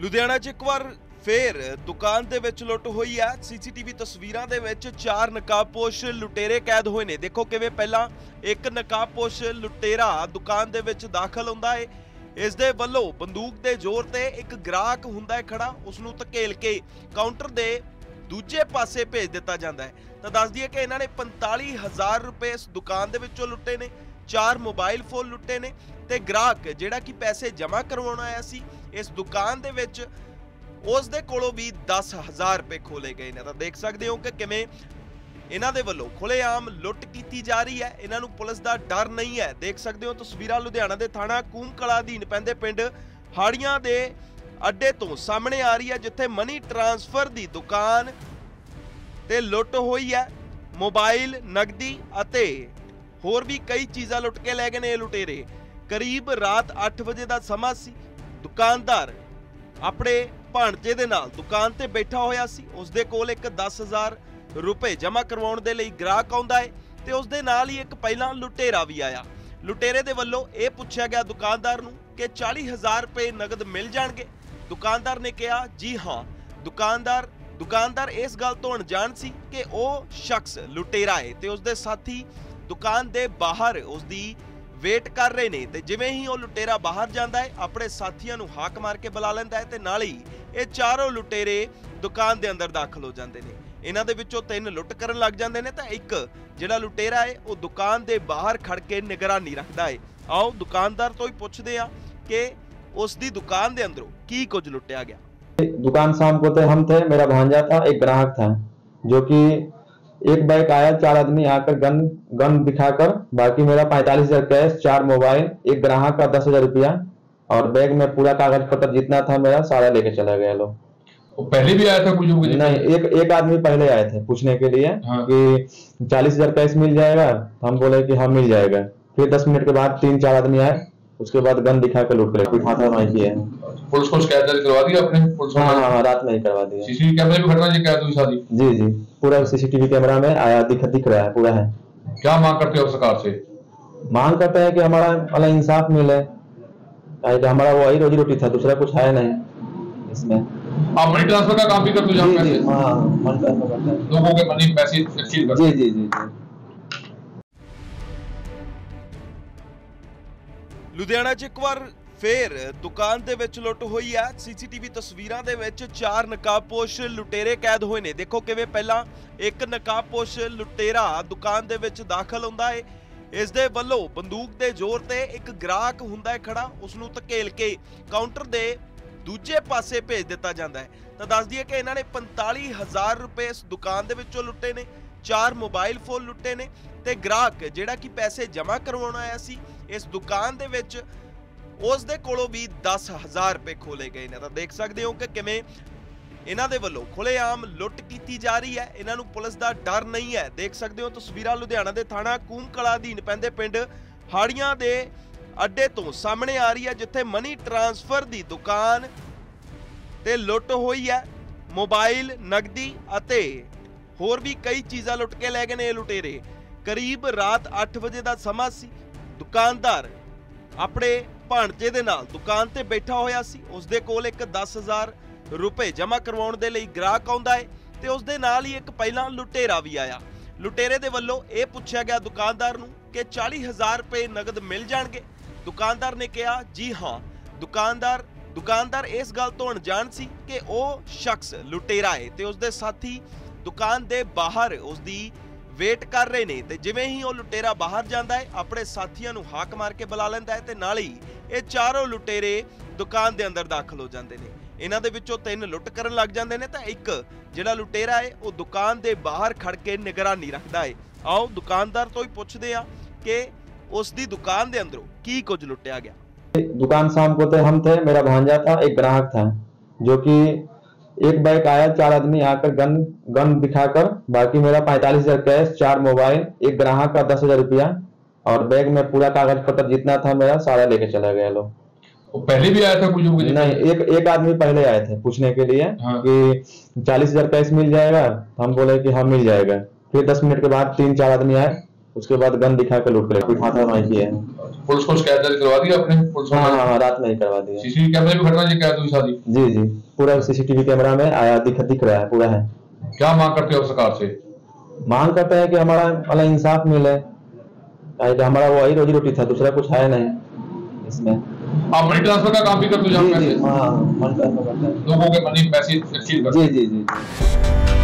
ਲੁਧਿਆਣਾ 'ਚ ਇੱਕ ਵਾਰ ਫੇਰ ਦੁਕਾਨ ਦੇ ਵਿੱਚ ਲੁੱਟ ਹੋਈ ਹੈ। ਸੀਸੀਟੀਵੀ ਤਸਵੀਰਾਂ ਦੇ ਵਿੱਚ ਚਾਰ ਨਕਾਬਪੋਸ਼ ਲੁਟੇਰੇ ਕੈਦ ਹੋਏ ਨੇ। ਦੇਖੋ ਕਿਵੇਂ ਪਹਿਲਾਂ ਇੱਕ ਨਕਾਬਪੋਸ਼ ਲੁਟੇਰਾ ਦੁਕਾਨ ਦੇ ਵਿੱਚ ਦਾਖਲ ਹੁੰਦਾ ਹੈ ਇਸ ਦੇ ਵੱਲੋਂ ਬੰਦੂਕ ਦੇ ਜ਼ੋਰ ਤੇ ਇੱਕ ਗ੍ਰਾਹਕ ਹੁੰਦਾ ਹੈ ਖੜਾ। ਉਸ ਨੂੰ ਧਕੇਲ ਕੇ ਕਾਊਂਟਰ ਦੇ ਦੂਜੇ ਪਾਸੇ ਭੇਜ ਦਿੱਤਾ ਜਾਂਦਾ ਹੈ ਤਾਂ ਦੱਸ ਦਈਏ ਕਿ ਇਹਨਾਂ ਨੇ 45000 ਰੁਪਏ ਇਸ ਦੁਕਾਨ ਦੇ ਵਿੱਚੋਂ ਲੁੱਟੇ ਨੇ। ਚਾਰ ਮੋਬਾਈਲ ਫੋਨ ਲੁੱਟੇ ਨੇ ਤੇ ਗ੍ਰਾਹਕ ਜਿਹੜਾ ਕਿ ਪੈਸੇ ਜਮ੍ਹਾਂ ਕਰਵਾਉਣ ਆਇਆ ਸੀ ਇਸ ਦੁਕਾਨ ਦੇ ਵਿੱਚ ਉਸ ਦੇ ਕੋਲੋਂ ਵੀ 10000 ਰੁਪਏ ਖੋਲੇ ਗਏ ਨੇ। ਤਾਂ ਦੇਖ ਸਕਦੇ ਹੋ ਕਿ ਕਿਵੇਂ ਇਹਨਾਂ ਦੇ ਵੱਲੋਂ ਖੁੱਲੇਆਮ ਲੁੱਟ ਕੀਤੀ ਜਾ ਰਹੀ ਹੈ। ਇਹਨਾਂ ਨੂੰ ਪੁਲਿਸ ਦਾ ਡਰ ਨਹੀਂ ਹੈ। ਦੇਖ ਸਕਦੇ ਹੋ ਤਸਵੀਰਾਂ ਲੁਧਿਆਣਾ ਦੇ ਥਾਣਾ ਕੂਮਕਲਾ ਅਧੀਨ ਪੈਂਦੇ ਪਿੰਡ ਹਾੜੀਆਂ ਦੇ ਅੱਡੇ ਤੋਂ ਸਾਹਮਣੇ ਆ ਰਹੀ ਹੈ, ਜਿੱਥੇ ਮਨੀ ਟਰਾਂਸਫਰ ਦੀ ਦੁਕਾਨ ਤੇ ਲੁੱਟ ਹੋਈ ਹੈ। ਮੋਬਾਈਲ ਨਗਦੀ ਅਤੇ ਹੋਰ ਵੀ ਕਈ ਚੀਜ਼ਾਂ ਲੁੱਟ ਕੇ ਲੈ ਗਏ ਨੇ ਇਹ ਲੁਟੇਰੇ। ਕਰੀਬ ਰਾਤ 8 ਵਜੇ ਦਾ ਸਮਾਂ ਸੀ। ਦੁਕਾਨਦਾਰ ਆਪਣੇ ਭਾਣਜੇ ਦੇ ਨਾਲ ਦੁਕਾਨ ਤੇ ਬੈਠਾ ਹੋਇਆ ਸੀ। ਉਸ ਦੇ ਕੋਲ ਇੱਕ 10000 ਰੁਪਏ ਜਮ੍ਹਾਂ ਕਰਵਾਉਣ ਦੇ ਲਈ ਗ੍ਰਾਹਕ ਆਉਂਦਾ ਹੈ ਤੇ ਉਸ ਦੇ ਨਾਲ ਹੀ ਇੱਕ ਪਹਿਲਾਂ ਲੁਟੇਰਾ ਵੀ ਆਇਆ। ਲੁਟੇਰੇ ਦੇ ਵੱਲੋਂ ਇਹ ਪੁੱਛਿਆ ਗਿਆ ਦੁਕਾਨਦਾਰ ਨੂੰ ਕਿ 40000 ਰੁਪਏ ਨਗਦ ਮਿਲ ਜਾਣਗੇ। ਦੁਕਾਨਦਾਰ ਨੇ ਕਿਹਾ, ਜੀ ਹਾਂ। ਦੁਕਾਨਦਾਰ ਦੁਕਾਨਦਾਰ ਇਸ ਗੱਲ ਤੋਂ ਅਣਜਾਣ ਸੀ ਕਿ ਉਹ ਸ਼ਖਸ ਲੁਟੇਰਾ ਹੈ ਤੇ ਉਸ ਦੇ ਸਾਥੀ ਦੁਕਾਨ ਦੇ ਬਾਹਰ ਉਸ ਦੀ ਵੇਟ ਕਰ ਰਹੇ ਨੇ ਤੇ ਜਿਵੇਂ ਹੀ ਉਹ ਲੁਟੇਰਾ ਬਾਹਰ ਜਾਂਦਾ ਹੈ ਆਪਣੇ ਸਾਥੀਆਂ ਨੂੰ ਹਾਕ ਮਾਰ ਕੇ ਬੁਲਾ ਲੈਂਦਾ ਹੈ ਤੇ ਨਾਲ ਹੀ ਇਹ ਚਾਰੋਂ ਲੁਟੇਰੇ ਦੁਕਾਨ ਦੇ ਅੰਦਰ ਦਾਖਲ ਹੋ ਜਾਂਦੇ ਨੇ ਇਹਨਾਂ ਦੇ ਵਿੱਚੋਂ ਤਿੰਨ ਲੁੱਟ ਕਰਨ ਲੱਗ ਜਾਂਦੇ ਨੇ ਤਾਂ ਇੱਕ ਜਿਹੜਾ ਲੁਟੇਰਾ ਹੈ ਉਹ ਦੁਕਾਨ ਦੇ ਬਾਹਰ ਖੜ ਕੇ ਨਿਗਰਾਨੀ ਰੱਖਦਾ ਹੈ ਆਓ ਦੁਕਾਨਦਾਰ ਤੋਂ ਹੀ ਪੁੱਛਦੇ ਆ ਕਿ ਉਸ ਦੀ ਦੁਕਾਨ ਦੇ ਅੰਦਰੋਂ ਕੀ ਕੁਝ ਲੁੱਟਿਆ ਗਿਆ दुकान शाम को थे हम थे मेरा भांजा था एक ग्राहक था जो कि एक बाइक आया चार आदमी आकर गन गन दिखाकर बाकी मेरा पैंतालीस हज़ार कैश चार मोबाइल एक ग्राहक का दस हज़ार रुपया और बैग में पूरा कागज़ पत्र जितना था मेरा सारा लेके चला गया लोग। पहले भी आया था कुछ लोग नहीं एक एक आदमी पहले आए थे पूछने के लिए हाँ। कि चालीस हज़ार कैश मिल जाएगा? हम बोले कि हाँ मिल जाएगा। फिर दस मिनट के बाद तीन चार आदमी आए उसके बाद गन दिखा के लूट ले। कोई नहीं किया। पुलिस को शिकायत दर्ज करवा दी आपने? पुलिस हाँ, हाँ, हाँ, रात में ही करवा दी सीसीटीवी कैमरे में घटना कैद हुई सारी? जी जी। पूरा सीसीटीवी कैमरा में आया दिख दिख रहा है पूरा है। क्या मांग करते हो सरकार से? मांग करते हैं कि हमारा मतलब इंसाफ मिले। हमारा वो आई रोजी रोटी था दूसरा कुछ है नहीं इसमें। आप मनी ट्रांसफ़र का काम भी करते हो हाँ, लोगों के मनी पैसे जी जी जी लुधियाना च एक बार ਫੇਰ ਦੁਕਾਨ ਦੇ ਵਿੱਚ ਲੁੱਟ ਹੋਈ ਹੈ ਸੀਸੀਟੀਵੀ ਤਸਵੀਰਾਂ ਦੇ ਵਿੱਚ ਚਾਰ ਨਕਾਬਪੋਸ਼ ਲੁਟੇਰੇ ਕੈਦ ਹੋਏ ਨੇ। ਦੇਖੋ ਕਿਵੇਂ ਪਹਿਲਾਂ ਇੱਕ ਨਕਾਬਪੋਸ਼ ਲੁਟੇਰਾ ਦੁਕਾਨ ਦੇ ਵਿੱਚ ਦਾਖਲ ਹੁੰਦਾ ਹੈ ਇਸ ਦੇ ਵੱਲੋਂ ਬੰਦੂਕ ਦੇ ਜ਼ੋਰ ਤੇ ਇੱਕ ਗ੍ਰਾਹਕ ਹੁੰਦਾ ਹੈ ਖੜਾ। ਉਸ ਨੂੰ ਧਕੇਲ ਕੇ ਕਾਊਂਟਰ ਦੇ ਦੂਜੇ ਪਾਸੇ ਭੇਜ ਦਿੱਤਾ ਜਾਂਦਾ ਹੈ ਤਾਂ ਦੱਸ ਦਈਏ ਕਿ ਇਹਨਾਂ ਨੇ 45000 ਰੁਪਏ ਇਸ ਦੁਕਾਨ ਦੇ ਵਿੱਚੋਂ ਲੁੱਟੇ ਨੇ। ਚਾਰ ਮੋਬਾਈਲ ਫੋਨ ਲੁੱਟੇ ਨੇ ਤੇ ਗ੍ਰਾਹਕ ਜਿਹੜਾ ਕਿ ਪੈਸੇ ਜਮ੍ਹਾਂ ਕਰਵਾਉਣ ਆਇਆ ਸੀ, ਇਸ ਦੁਕਾਨ ਦੇ ਵਿੱਚ ਉਸ ਦੇ ਕੋਲੋਂ ਵੀ 10000 ਰੁਪਏ ਖੋਲੇ ਗਏ ਨੇ। ਤਾਂ ਦੇਖ ਸਕਦੇ ਹੋ ਕਿ ਕਿਵੇਂ ਇਹਨਾਂ ਦੇ ਵੱਲੋਂ ਖੁੱਲੇਆਮ ਲੁੱਟ ਕੀਤੀ ਜਾ ਰਹੀ ਹੈ। ਇਹਨਾਂ ਨੂੰ ਪੁਲਿਸ ਦਾ ਡਰ ਨਹੀਂ ਹੈ। ਦੇਖ ਸਕਦੇ ਹੋ ਤਸਵੀਰਾਂ ਲੁਧਿਆਣਾ ਦੇ ਥਾਣਾ ਕੂਮਕਲਾ ਅਧੀਨ ਪੈਂਦੇ ਪਿੰਡ ਹਾੜੀਆਂ ਦੇ ਅੱਡੇ ਤੋਂ ਸਾਹਮਣੇ ਆ ਰਹੀ ਹੈ, ਜਿੱਥੇ ਮਨੀ ਟਰਾਂਸਫਰ ਦੀ ਦੁਕਾਨ ਤੇ ਲੁੱਟ ਹੋਈ ਹੈ। ਮੋਬਾਈਲ ਨਗਦੀ ਅਤੇ ਹੋਰ ਵੀ ਕਈ ਚੀਜ਼ਾਂ ਲੁੱਟ ਕੇ ਲੈ ਗਏ ਨੇ ਇਹ ਲੁਟੇਰੇ। ਕਰੀਬ ਰਾਤ 8 ਵਜੇ ਦਾ ਸਮਾਂ ਸੀ। ਦੁਕਾਨਦਾਰ ਆਪਣੇ ਭਾਣਜੇ ਦੇ ਨਾਲ ਦੁਕਾਨ ਤੇ ਬੈਠਾ ਹੋਇਆ ਸੀ। ਉਸ ਦੇ ਕੋਲ ਇੱਕ 10000 ਰੁਪਏ ਜਮ੍ਹਾਂ ਕਰਵਾਉਣ ਦੇ ਲਈ ਗ੍ਰਾਹਕ ਆਉਂਦਾ ਹੈ ਤੇ ਉਸ ਦੇ ਨਾਲ ਹੀ ਇੱਕ ਪਹਿਲਾਂ ਲੁਟੇਰਾ ਵੀ ਆਇਆ। ਲੁਟੇਰੇ ਦੇ ਵੱਲੋਂ ਇਹ ਪੁੱਛਿਆ ਗਿਆ ਦੁਕਾਨਦਾਰ ਨੂੰ ਕਿ 40000 ਰੁਪਏ ਨਗਦ ਮਿਲ ਜਾਣਗੇ। ਦੁਕਾਨਦਾਰ ਨੇ ਕਿਹਾ, ਜੀ ਹਾਂ। ਦੁਕਾਨਦਾਰ ਦੁਕਾਨਦਾਰ ਇਸ ਗੱਲ ਤੋਂ ਅਣਜਾਣ ਸੀ ਕਿ ਉਹ ਸ਼ਖਸ ਲੁਟੇਰਾ ਹੈ ਤੇ ਉਸ ਦੇ ਸਾਥੀ ਦੁਕਾਨ ਦੇ ਬਾਹਰ ਉਸ ਦੀ ਵੇਟ ਕਰ ਰਹੇ ਨੇ ਤੇ ਜਿਵੇਂ ਹੀ ਉਹ ਲੁਟੇਰਾ ਬਾਹਰ ਜਾਂਦਾ ਹੈ ਆਪਣੇ ਸਾਥੀਆਂ ਨੂੰ ਹਾਕ ਮਾਰ ਕੇ ਬੁਲਾ ਲੈਂਦਾ ਹੈ ਤੇ ਨਾਲ ਹੀ ਇਹ ਚਾਰੋਂ ਲੁਟੇਰੇ ਦੁਕਾਨ ਦੇ ਅੰਦਰ ਦਾਖਲ ਹੋ ਜਾਂਦੇ ਨੇ ਇਹਨਾਂ ਦੇ ਵਿੱਚੋਂ ਤਿੰਨ ਲੁੱਟ ਕਰਨ ਲੱਗ ਜਾਂਦੇ ਨੇ ਤਾਂ ਇੱਕ ਜਿਹੜਾ ਲੁਟੇਰਾ ਹੈ ਉਹ ਦੁਕਾਨ ਦੇ ਬਾਹਰ ਖੜ ਕੇ ਨਿਗਰਾਨੀ ਰੱਖਦਾ ਹੈ ਆਓ ਦੁਕਾਨਦਾਰ ਤੋਂ ਹੀ ਪੁੱਛਦੇ ਆ ਕਿ ਉਸ ਦੀ ਦੁਕਾਨ ਦੇ ਅੰਦਰੋਂ ਕੀ ਕੁਝ ਲੁੱਟਿਆ ਗਿਆ दुकान शाम को थे हम थे मेरा भांजा था एक ग्राहक था जो कि एक बाइक आया चार आदमी आकर गन गन दिखाकर बाकी मेरा पैंतालीस हजार कैश चार मोबाइल एक ग्राहक का दस हजार रुपया और बैग में पूरा कागज़ पत्र जितना था मेरा सारा लेके चला गया लोग पहले भी आया था कुछ नहीं एक एक आदमी पहले आए थे पूछने के लिए हाँ। कि चालीस हज़ार कैश मिल जाएगा? हम बोले कि हाँ मिल जाएगा। फिर दस मिनट के बाद तीन चार आदमी आए उसके बाद गन दिखा के लूट कर कुछ हाथा नहीं किया पुलिस को शिकायत दर्ज करवा दी आपने? पुलिस हाँ, हाँ हाँ रात में ही करवा दिया सीसीटीवी कैमरे में घटना शिकायत हुई सारी जी जी। पूरा सीसीटीवी कैमरा में आया दिख दिख रहा है पूरा है। क्या मांग करते हो सरकार से? मांग करते हैं कि हमारा अलग इंसाफ मिले। कायदा हमारा वही रोजी रोटी था दूसरा कुछ है नहीं इसमें आप मनी ट्रांसफर का काम भी करते हो लोगों के मनी पैसे एक्सचेंज करते जी जी जी